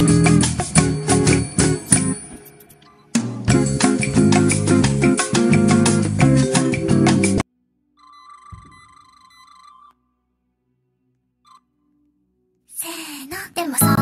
でもさ